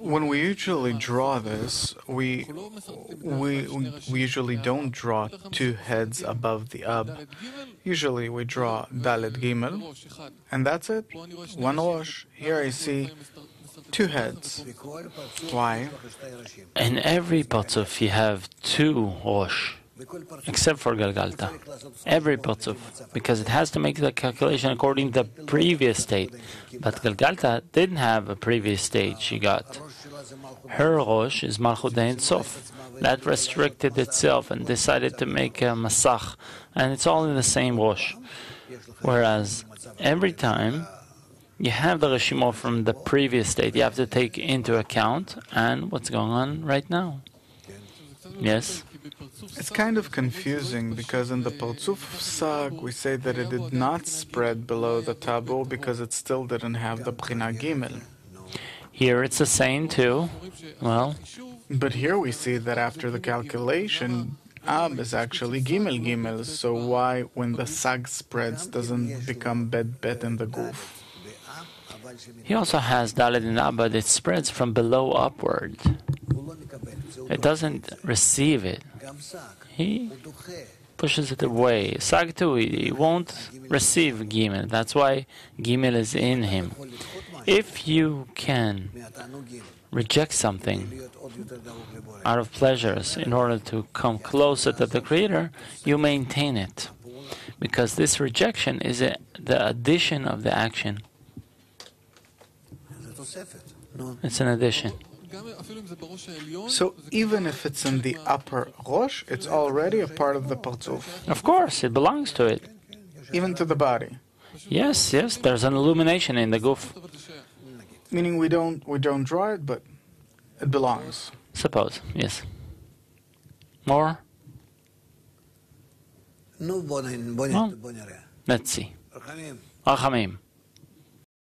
When we usually draw this, we, we, we usually don't draw two heads above the ab. Usually we draw Dalet Gimel, and that's it. One Rosh. Here I see two heads. Why? In every Partzuf you have two Rosh, except for Galgalta. Every Partzuf, because it has to make the calculation according to the previous state. But Galgalta didn't have a previous state she got. Her Rosh is Malchut Sof. That restricted itself and decided to make a Masach, and it's all in the same Rosh. Whereas every time you have the Reshimo from the previous state, you have to take into account and what's going on right now. Yes? It's kind of confusing because in the Partzuf Sag we say that it did not spread below the Tabur because it still didn't have the Prina Gimel. Here it's the same too. Well, But here we see that after the calculation, Ab is actually Gimel Gimel, so why, when the Sag spreads, doesn't become Bet Bet in the Guf? he also has Dalet in Ab, but it spreads from below upward. It doesn't receive it. He pushes it away. Sag too, he he won't receive Gimel. That's why Gimel is in him. If you can reject something out of pleasures in order to come closer to the Creator, you maintain it. Because this rejection is a, the addition of the action. It's an addition. So even if it's in the upper Rosh, it's already a part of the Partzuf. Of course, it belongs to it. Even to the body. Yes, yes, there's an illumination in the Guf. Meaning we don't we don't draw it, but it belongs. Suppose, yes. More? Well, let's see. Rachamim.